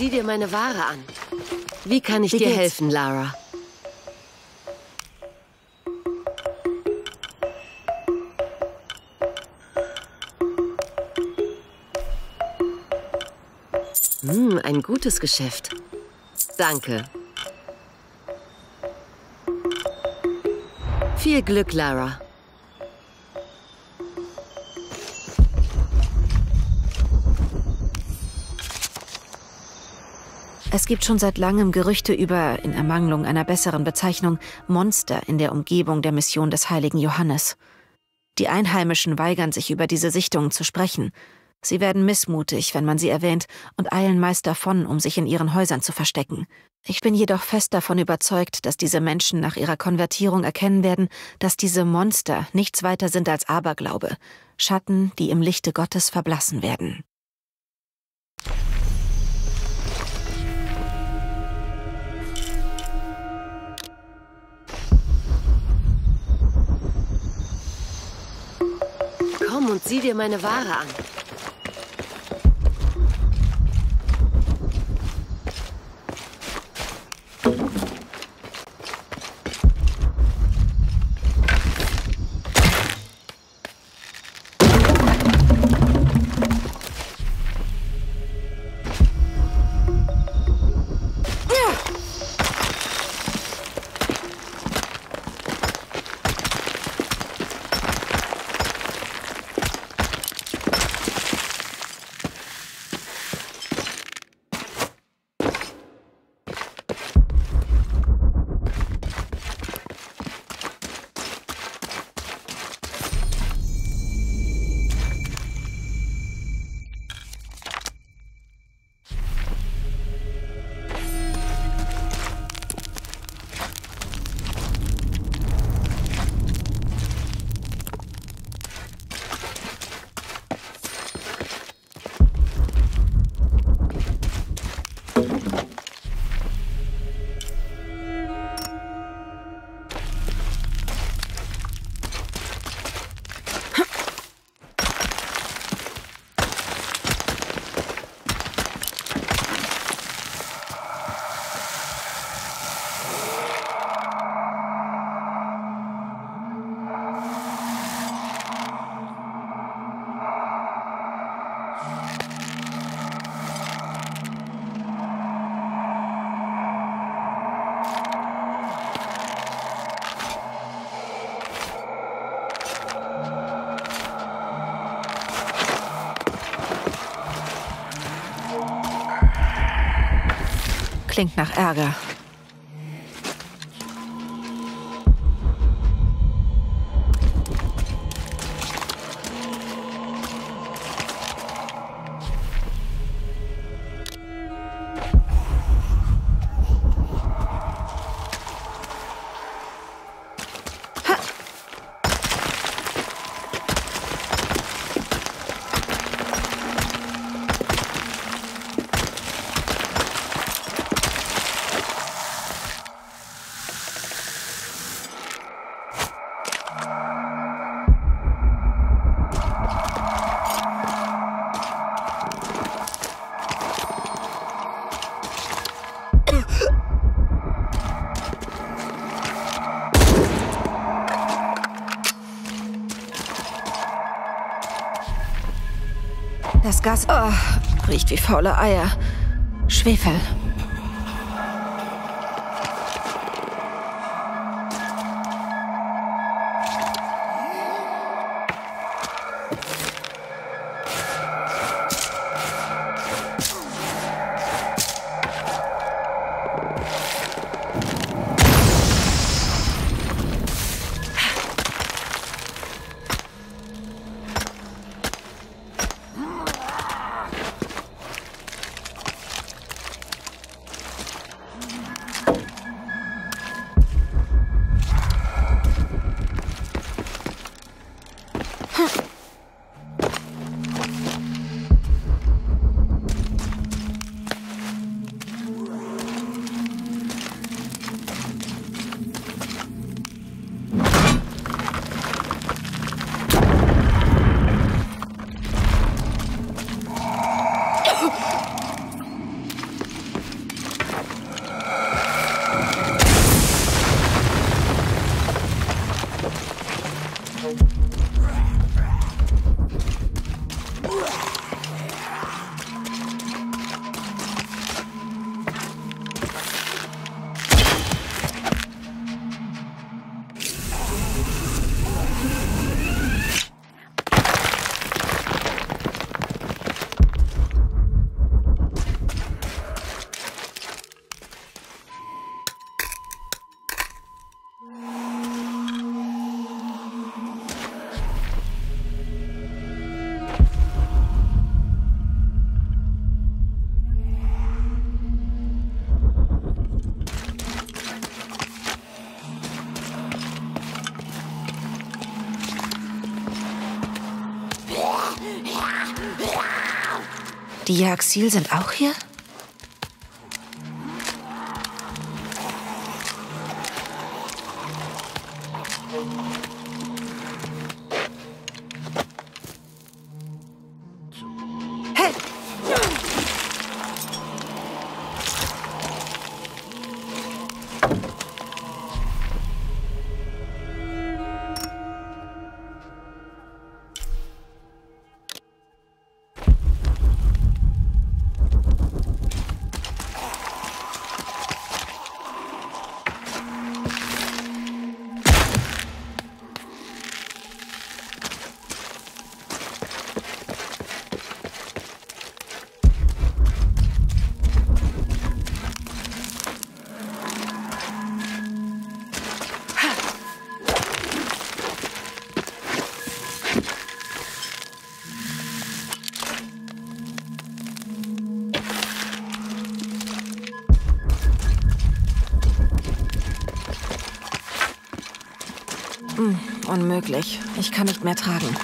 sieh dir meine Ware an. Wie kann ich Wie dir geht's? helfen, Lara? Hm, ein gutes Geschäft. Danke. Viel Glück, Lara. Es gibt schon seit langem Gerüchte über, in Ermangelung einer besseren Bezeichnung, Monster in der Umgebung der Mission des heiligen Johannes. Die Einheimischen weigern sich über diese Sichtungen zu sprechen. Sie werden missmutig, wenn man sie erwähnt, und eilen meist davon, um sich in ihren Häusern zu verstecken. Ich bin jedoch fest davon überzeugt, dass diese Menschen nach ihrer Konvertierung erkennen werden, dass diese Monster nichts weiter sind als Aberglaube, Schatten, die im Lichte Gottes verblassen werden. Und sieh dir meine Ware an. Klingt nach Ärger. Das Gas oh, riecht wie faule Eier. Schwefel. Die Jaxil sind auch hier? Unmöglich. Ich kann nicht mehr tragen.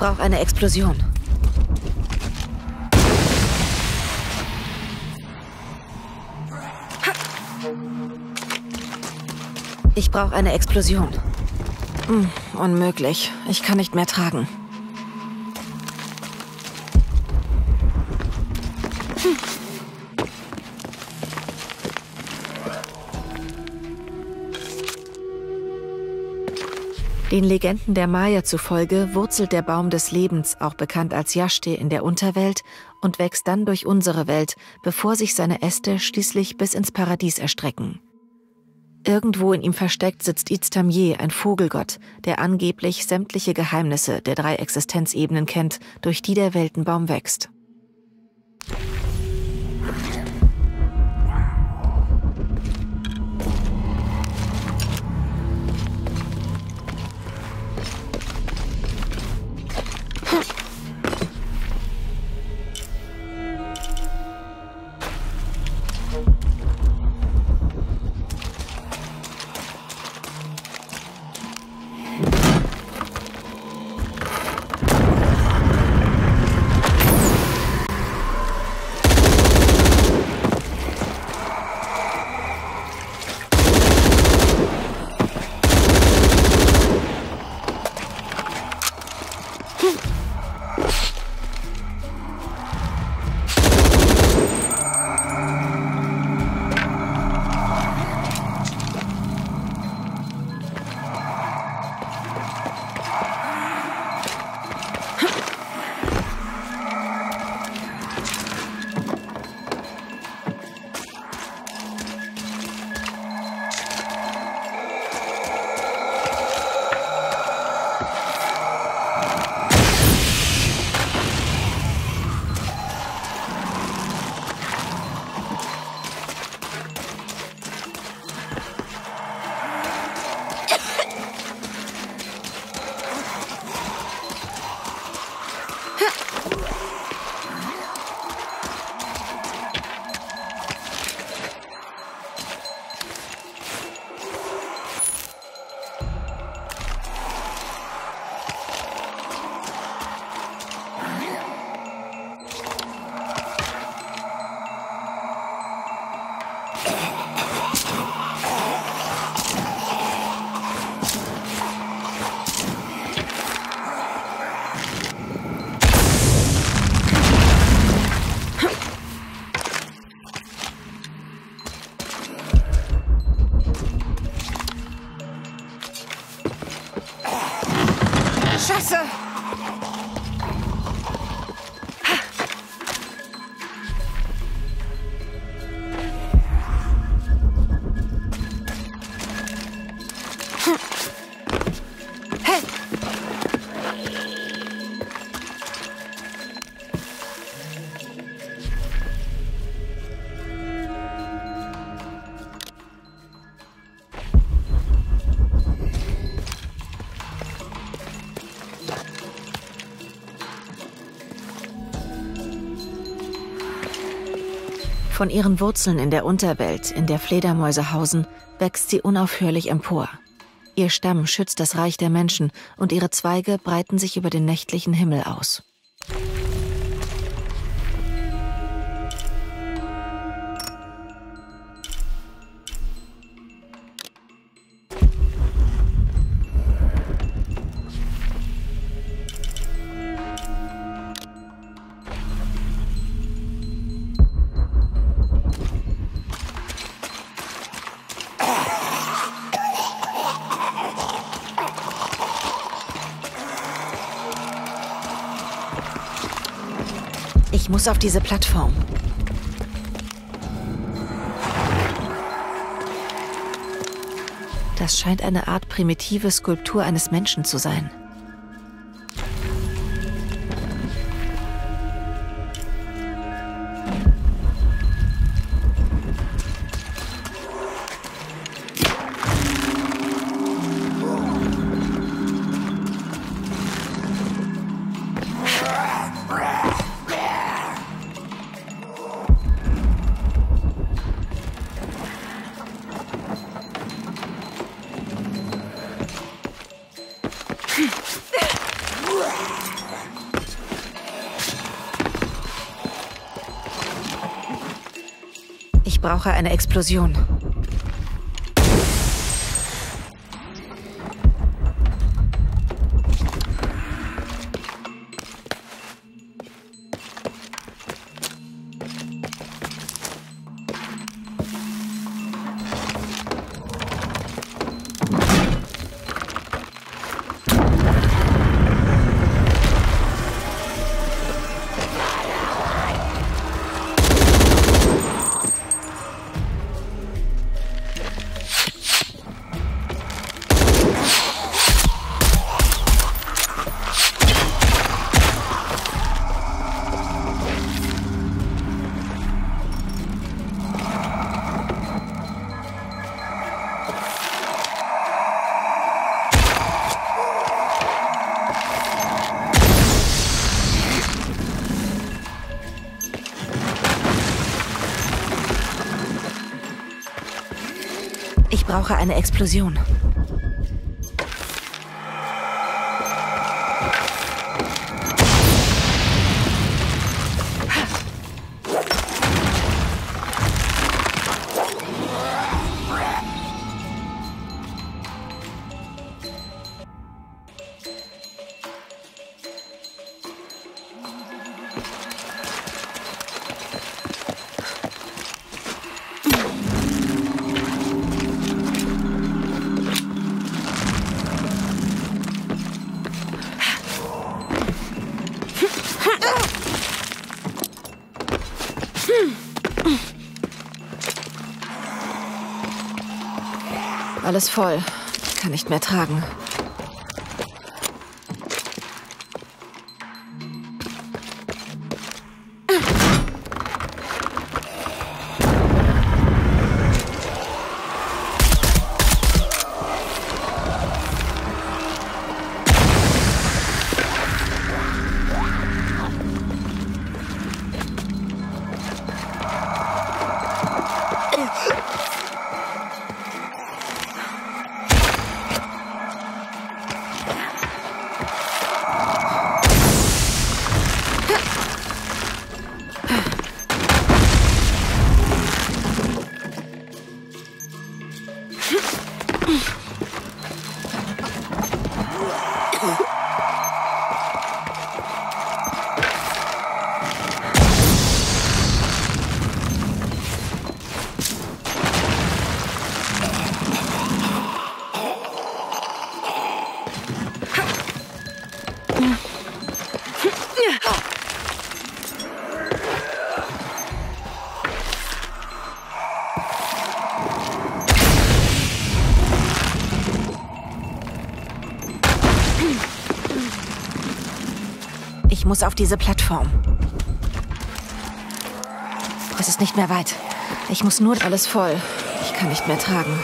Ich brauche eine Explosion. Ich brauche eine Explosion. Hm, unmöglich. Ich kann nicht mehr tragen. Legenden der Maya zufolge wurzelt der Baum des Lebens, auch bekannt als Yashte, in der Unterwelt und wächst dann durch unsere Welt, bevor sich seine Äste schließlich bis ins Paradies erstrecken. Irgendwo in ihm versteckt sitzt Iztamye, ein Vogelgott, der angeblich sämtliche Geheimnisse der drei Existenzebenen kennt, durch die der Weltenbaum wächst. Von ihren Wurzeln in der Unterwelt, in der Fledermäuse hausen, wächst sie unaufhörlich empor. Ihr Stamm schützt das Reich der Menschen und ihre Zweige breiten sich über den nächtlichen Himmel aus. Muss auf diese Plattform. Das scheint eine Art primitive Skulptur eines Menschen zu sein. Ich brauche eine Explosion. Brauche eine Explosion. Alles voll. Ich kann nicht mehr tragen. Muss auf diese Plattform. Es ist nicht mehr weit. Ich muss nur alles voll. Ich kann nicht mehr tragen.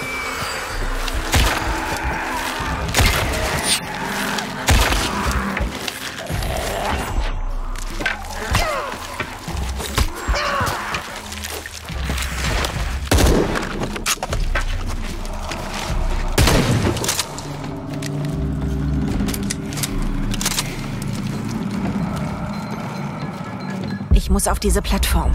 Muss auf diese Plattform.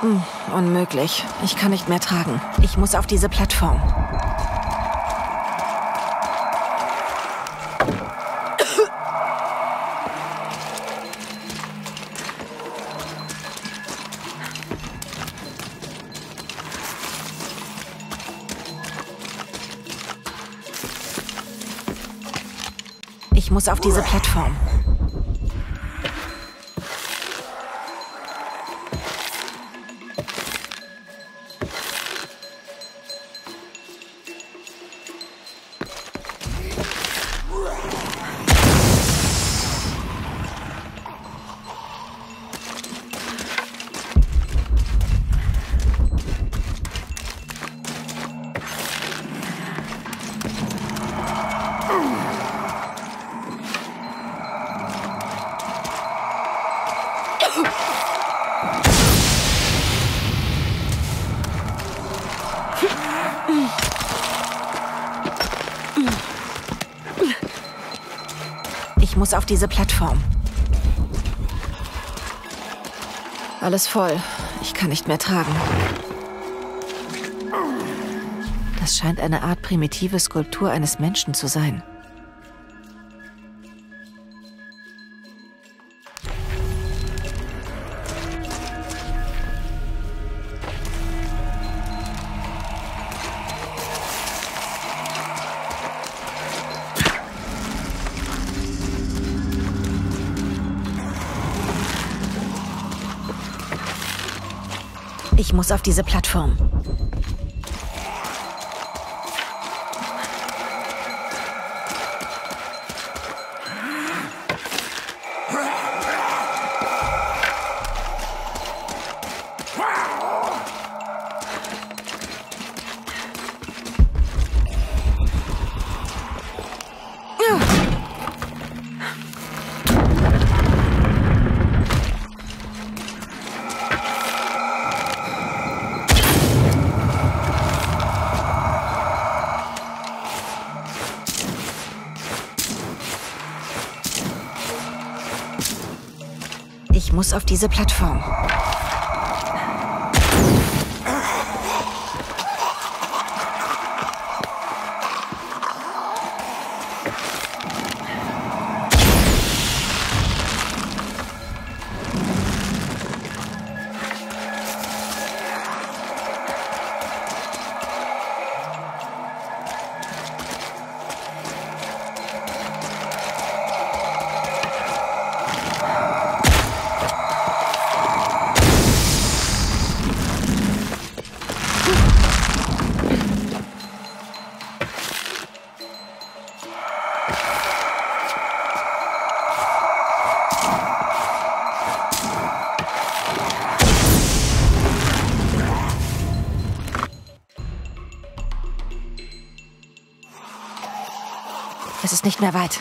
Hm, unmöglich. Ich kann nicht mehr tragen. Ich muss auf diese Plattform. Auf diese Plattform. Diese Plattform. Alles voll. Ich kann nicht mehr tragen. Das scheint eine Art primitive Skulptur eines Menschen zu sein. Ich muss auf diese Plattform. Auf diese Plattform. Nicht mehr weit.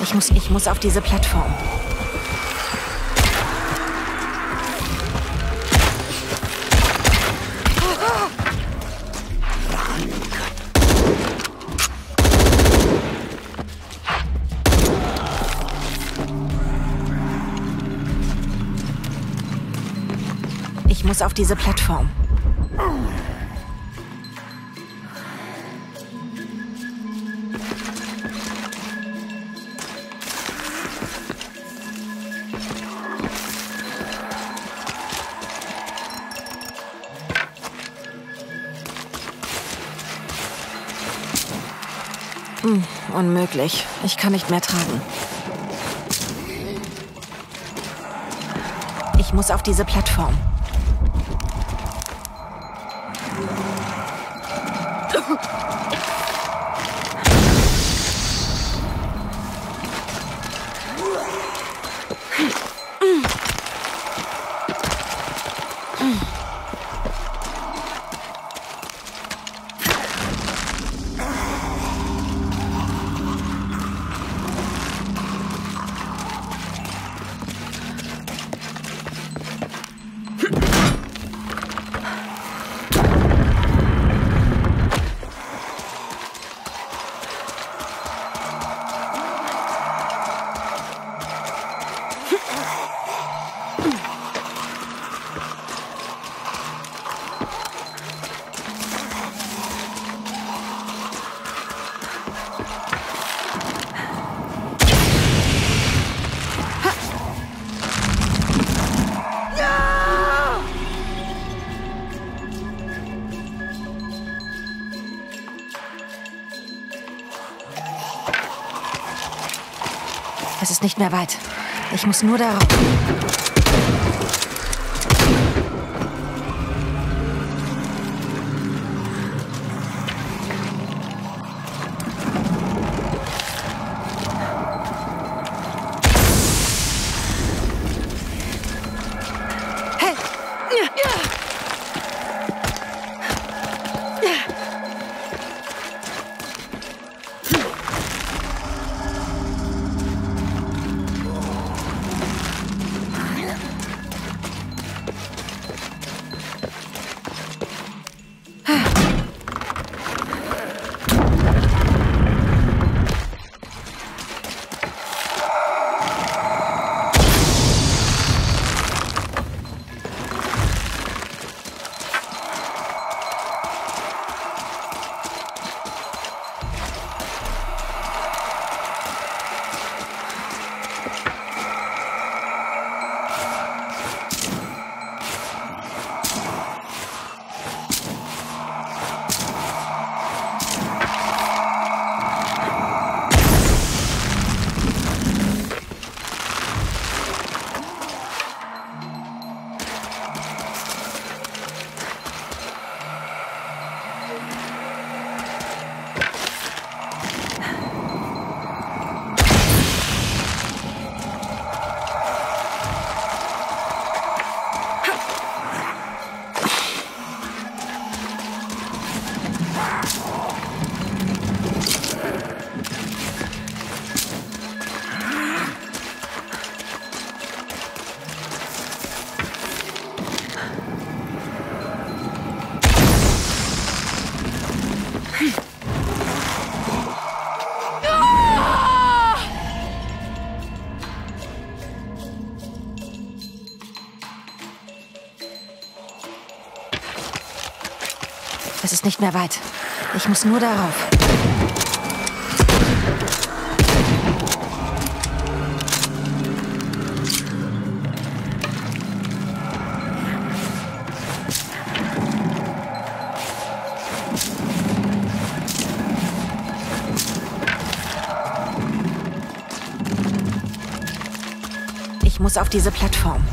Ich muss, ich muss auf diese Plattform. Ich muss auf diese Plattform. Hm, unmöglich. Ich kann nicht mehr tragen. Ich muss auf diese Plattform. nicht mehr weit. Ich muss nur darauf. Nicht mehr weit. Ich muss nur darauf. Ich muss auf diese Plattform.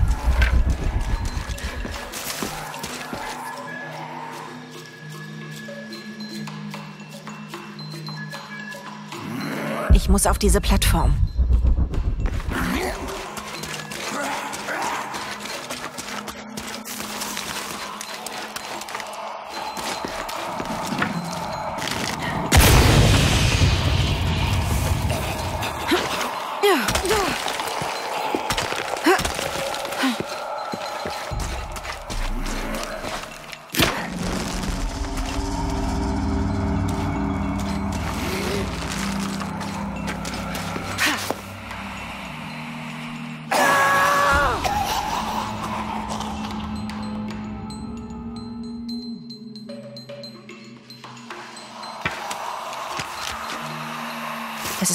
Muss auf diese Plattform.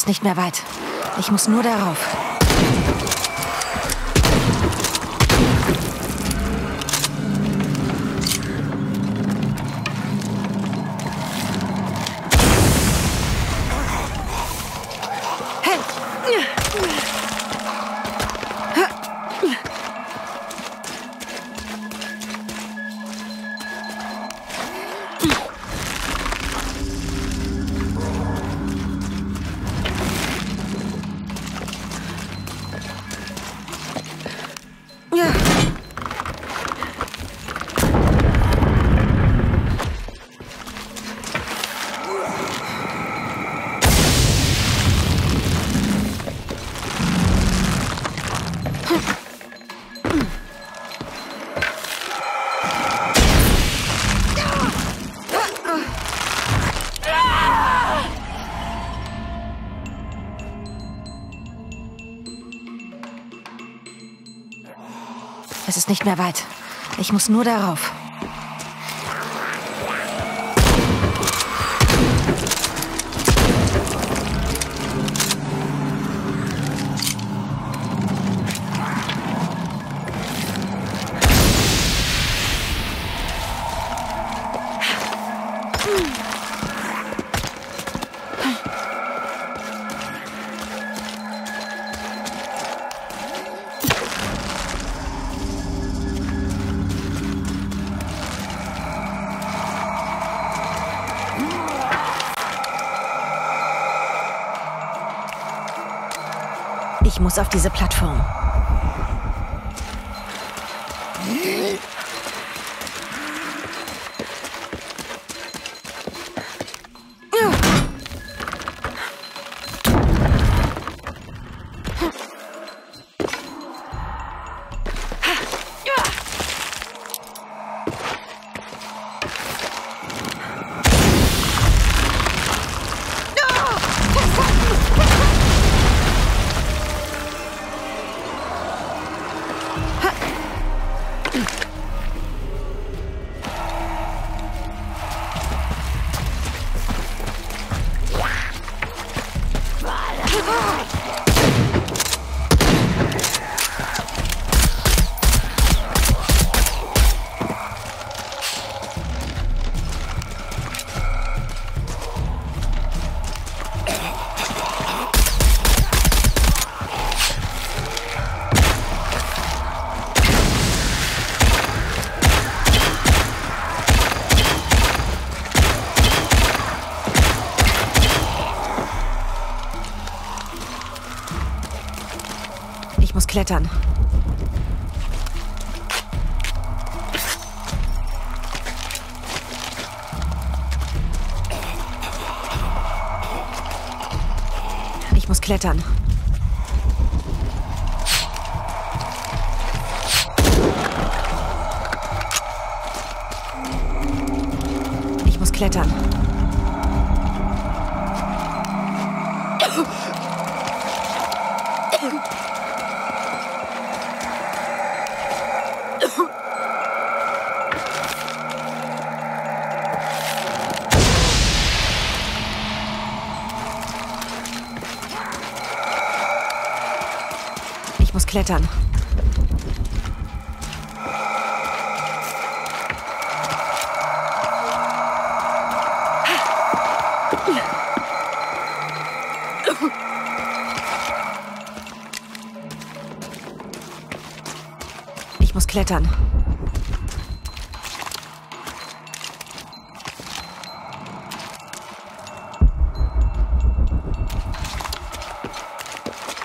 Ist nicht mehr weit. Ich muss nur darauf. Mehr weit. Ich muss nur darauf. Auf diese Plattform. Klettern. Ich muss klettern. Ich muss klettern. Klettern. Ich muss klettern.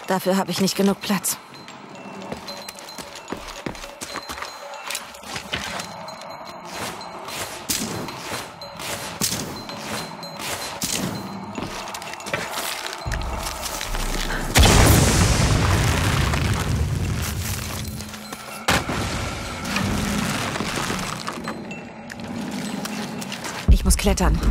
Dafür habe ich nicht genug Platz. Klettern.